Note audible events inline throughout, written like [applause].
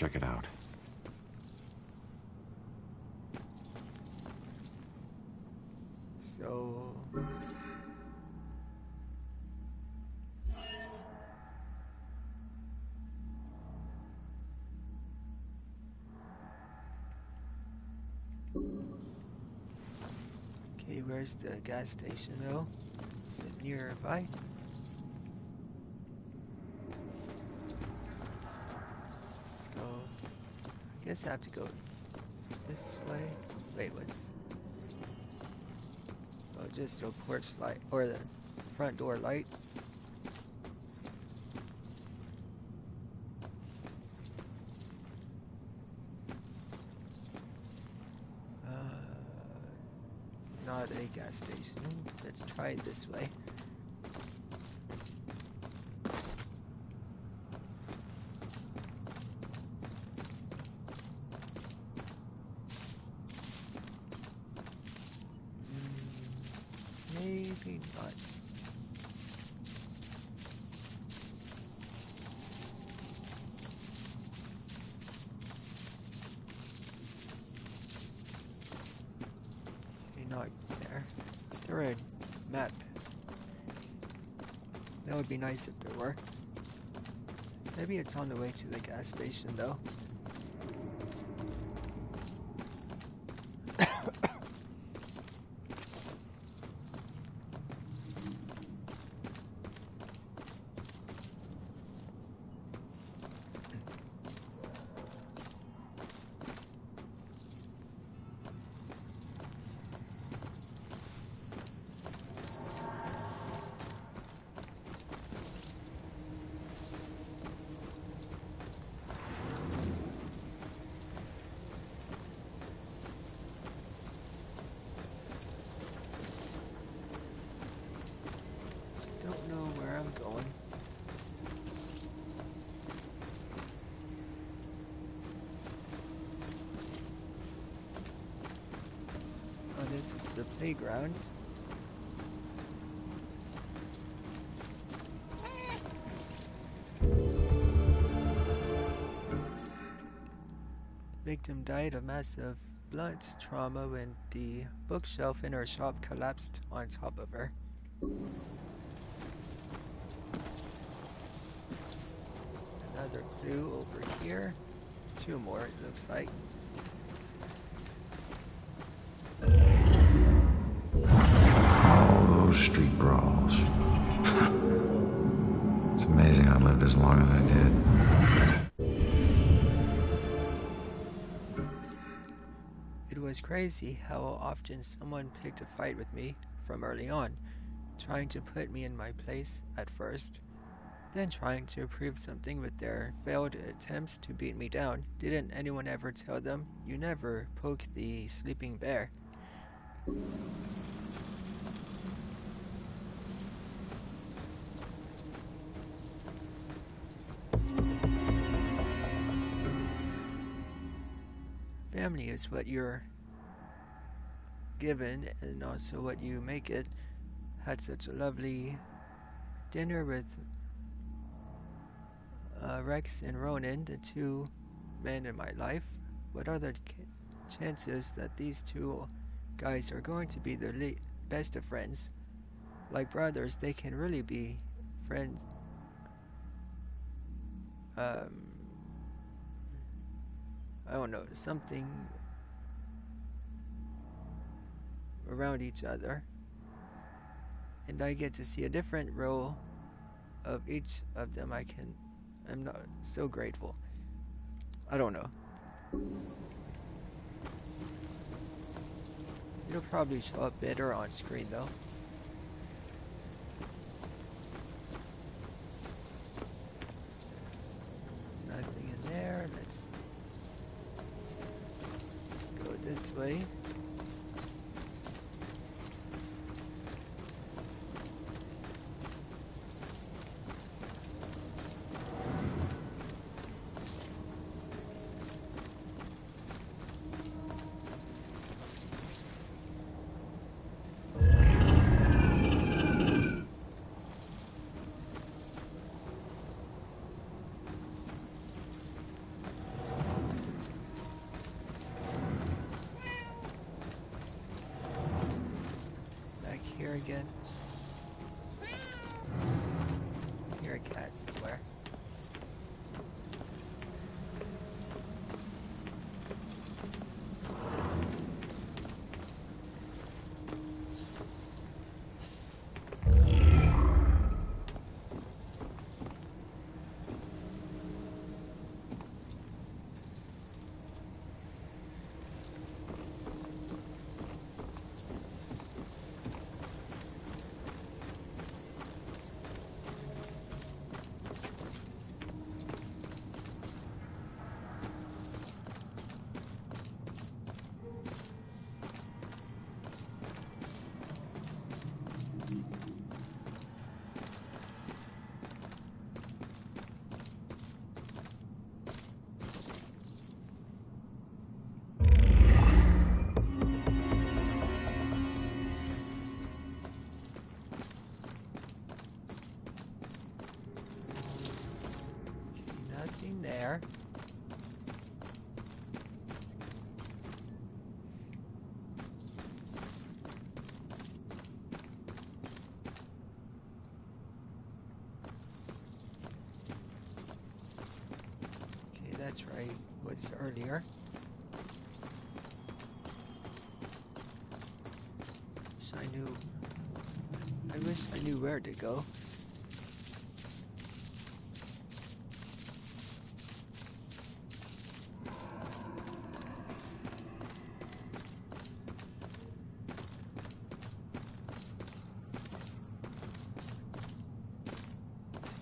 check it out. So... Okay, where's the gas station though? Is it nearby? Let's go. I guess I have to go this way. Wait, what's... Oh, just the porch light, or the front door light. Uh, not a gas station. Let's try it this way. Mm, Maybe not. Maybe not there. Is there a map? That would be nice if there were. Maybe it's on the way to the gas station though. Don't know where I'm going. Oh, this is the. Victim died of massive blunt trauma when the bookshelf in her shop collapsed on top of her. Another clue over here. Two more, it looks like. Was crazy how often someone picked a fight with me from early on, trying to put me in my place at first, then trying to prove something with their failed attempts to beat me down. Didn't anyone ever tell them, you never poke the sleeping bear? Family is what you're given and also what you make it. Had such a lovely dinner with uh, Rex and Ronan, the two men in my life. What are the chances that these two guys are going to be the best of friends? Like brothers, they can really be friends. Um, I don't know, something around each other. And I get to see a different role of each of them. I can, I'm not so grateful. I don't know. It'll probably show up better on screen though. Nothing in there. Let's go this way. Earlier. Wish I knew. I wish I knew where to go.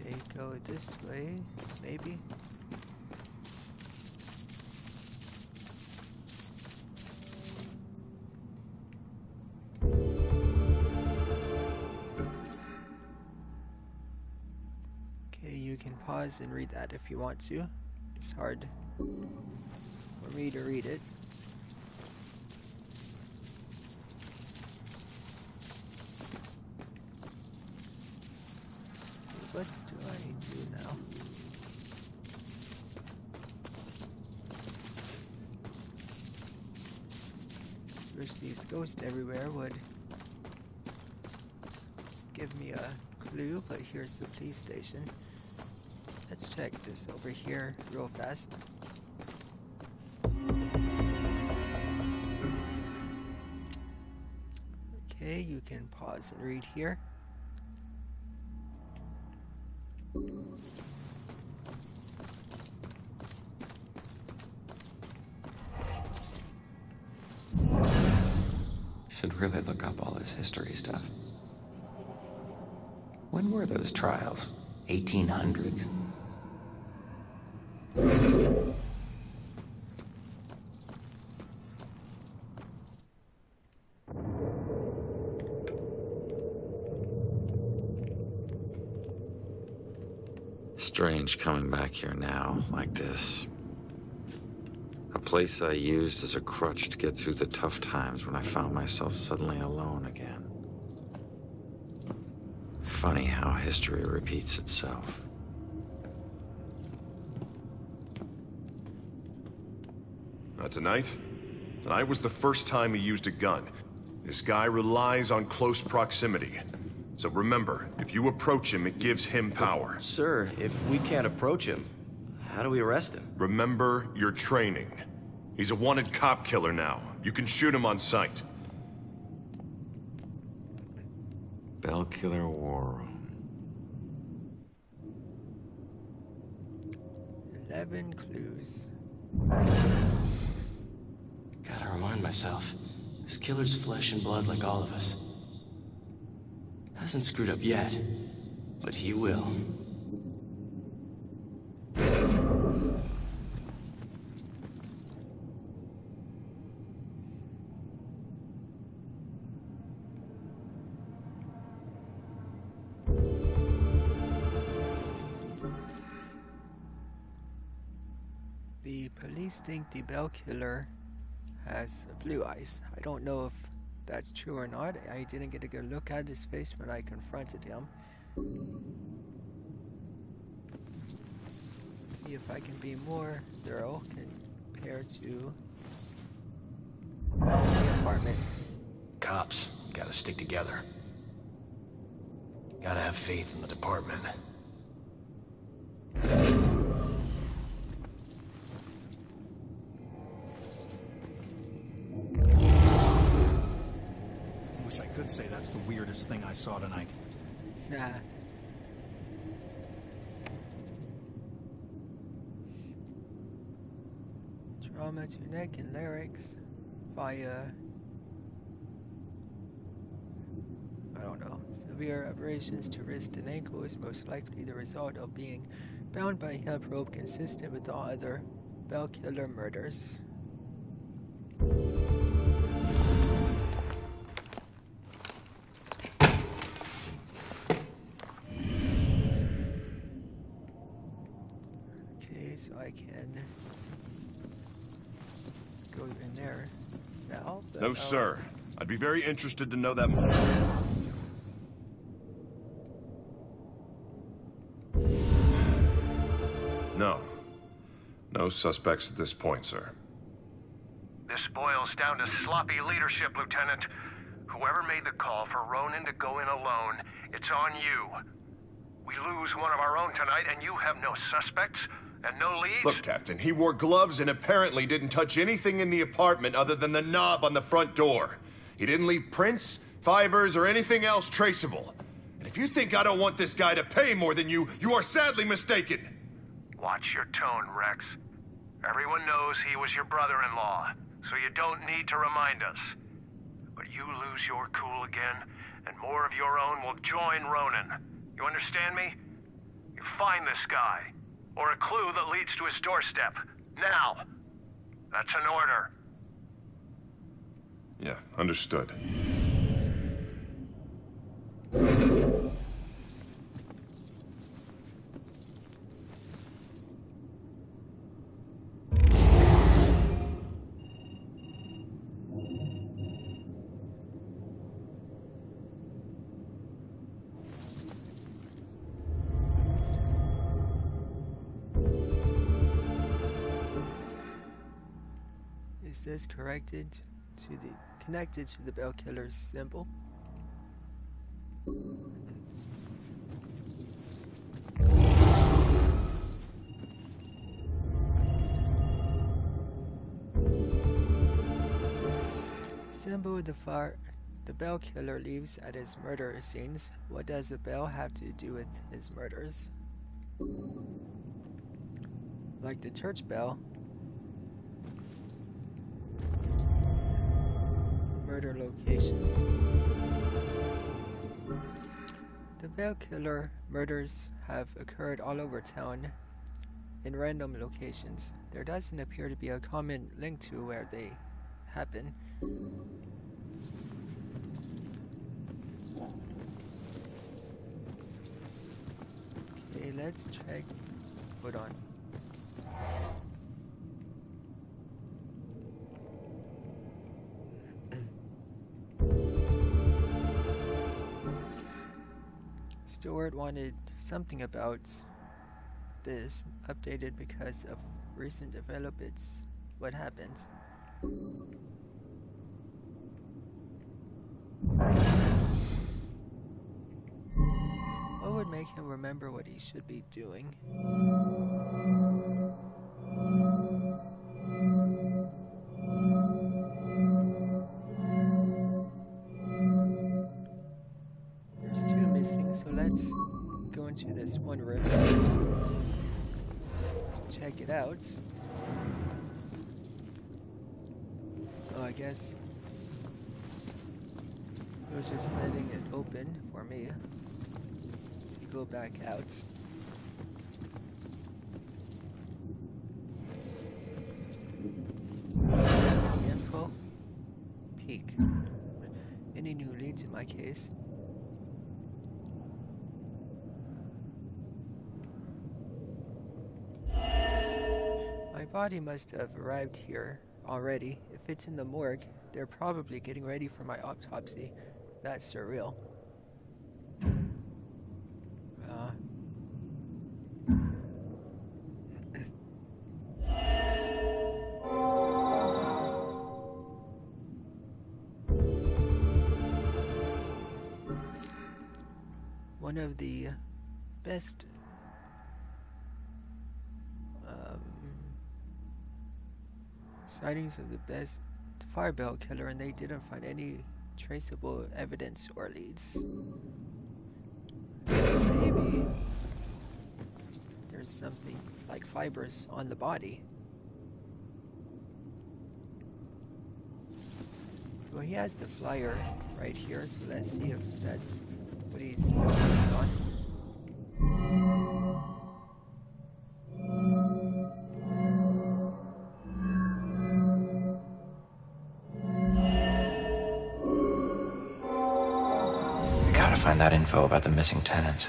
Okay, go this way, maybe. Pause and read that if you want to. It's hard for me to read it. What do I do now? Wish these ghosts everywhere would give me a clue, but here's the police station. Let's check this over here real fast. Okay, you can pause and read here. Should really look up all this history stuff. When were those trials? 1800s? Coming back here now, like this. A place I used as a crutch to get through the tough times when I found myself suddenly alone again. Funny how history repeats itself. Not tonight. Tonight was the first time he used a gun. This guy relies on close proximity. So remember, if you approach him, it gives him power. Sir, if we can't approach him, how do we arrest him? Remember your training. He's a wanted cop killer now. You can shoot him on sight. Bell Killer War Room. 11 clues. Gotta remind myself. This killer's flesh and blood like all of us. Hasn't screwed up yet, but he will. The police think the Bell Killer has blue eyes. I don't know if that's true or not. I didn't get a good look at his face when I confronted him. See if I can be more thorough compared to the apartment. Cops, gotta stick together. Gotta have faith in the department. Weirdest thing I saw tonight. Nah. Trauma to neck and larynx via I don't know. Severe abrasions to wrist and ankle is most likely the result of being bound by hemp rope consistent with all other bell killer murders. No, I'll- sir. I'd be very interested to know that more. No. No suspects at this point, sir. This boils down to sloppy leadership, Lieutenant. Whoever made the call for Ronan to go in alone, it's on you. We lose one of our own tonight, and you have no suspects and no leads? Look, Captain, he wore gloves and apparently didn't touch anything in the apartment other than the knob on the front door. He didn't leave prints, fibers, or anything else traceable. And if you think I don't want this guy to pay more than you, you are sadly mistaken. Watch your tone, Rex. Everyone knows he was your brother-in-law, so you don't need to remind us. But you lose your cool again, and more of your own will join Ronan. You understand me? You find this guy, or a clue that leads to his doorstep. Now! That's an order. Yeah, understood. Corrected to the connected to the bell killer's symbol? Symbol the far the bell killer leaves at his murder scenes. What does the bell have to do with his murders? Like the church bell, murder locations. The Bell Killer murders have occurred all over town in random locations. There doesn't appear to be a common link to where they happen. Okay, let's check. Hold on. Stewart wanted something about this updated because of recent developments. What happened? What would make him remember what he should be doing? Into this one room. Check it out. Oh, I guess it was just letting it open for me to go back out. Info. Peek. Any new leads in my case? My body must have arrived here already. If it's in the morgue, they're probably getting ready for my autopsy. That's surreal. Sightings of the best firebell killer, and they didn't find any traceable evidence or leads. Maybe there's something like fibers on the body. Well, he has the flyer right here, so let's see if that's what he's on. That info about the missing tenants.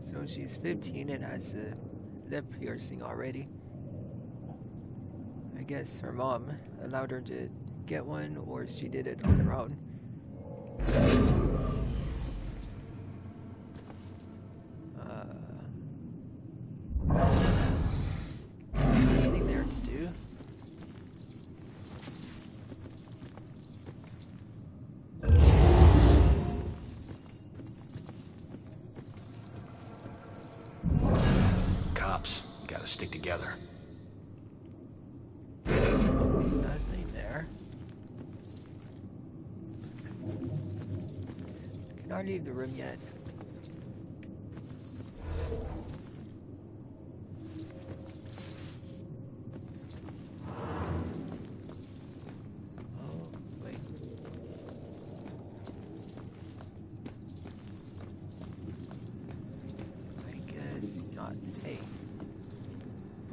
So she's 15 and has a lip piercing already. I guess her mom allowed her to get one, or she did it on her own. Cops, gotta stick together. Nothing there. Can I leave the room yet? Oh, wait. I guess not. Hey.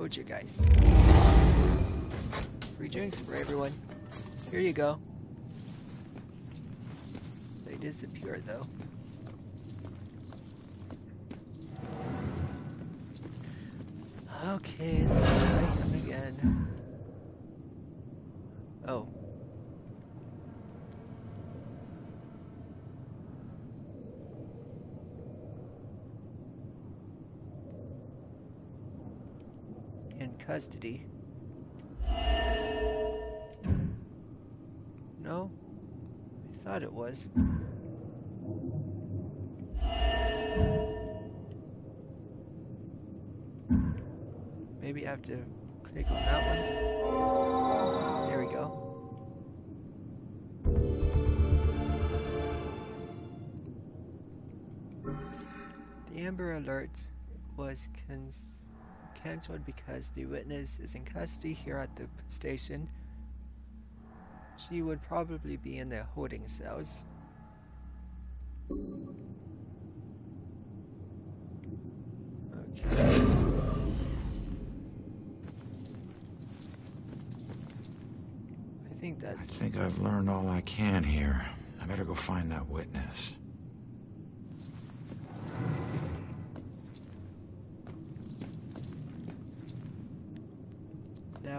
Poltergeist. Free drinks for everyone. Here you go. They disappear though. Okay, try him again. Oh. In custody. No? I thought it was. Maybe I have to click on that one. There we go. The Amber Alert was cons- cancelled because the witness is in custody here at the station. She would probably be in the holding cells. Okay. I think that I think I've learned all I can here. I better go find that witness.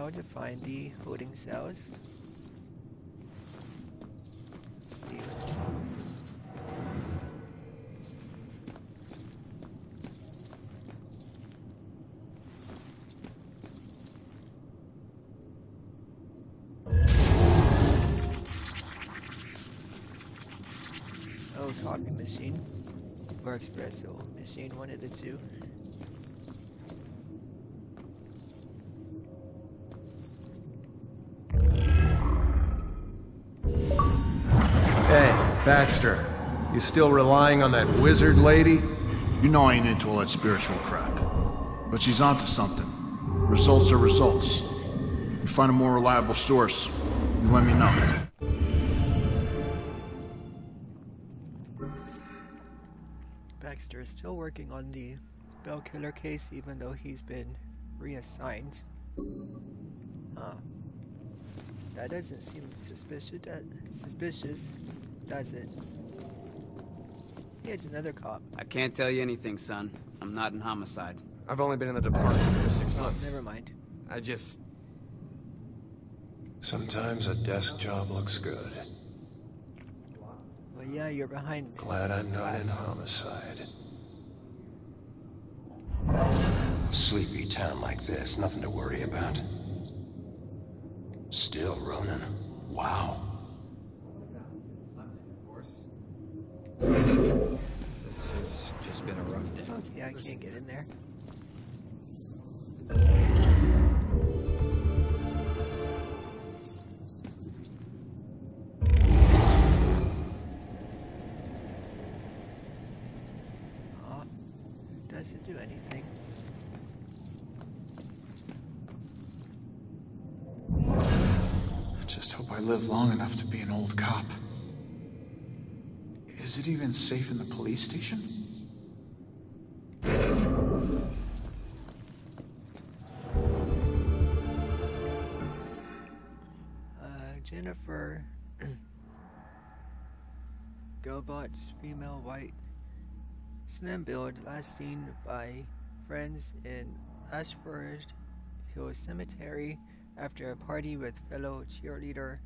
now to find the holding cells. Oh, coffee machine. Or espresso machine, one of the two. Baxter. You still relying on that wizard lady? You know I ain't into all that spiritual crap. But she's onto something. Results are results. You find a more reliable source, you let me know. Baxter is still working on the Bell Killer case even though he's been reassigned. Huh. That doesn't seem suspicious, that, suspicious, does it? Hey, it's another cop. I can't tell you anything, son. I'm not in homicide. I've only been in the department for six oh, months. never mind. I just. Sometimes a desk job looks good. Well, yeah, you're behind. Me. Glad I'm not in homicide. Sleepy town like this, nothing to worry about. Still Ronan. Wow. This has just been a rough day. Yeah, I can't get in there. Oh, doesn't do anything. I just hope I live long enough to be an old cop. Is it even safe in the police station? Uh, Jennifer [clears throat] Gobot's female white slim build last seen by friends in Ashford Hill Cemetery after a party with fellow cheerleader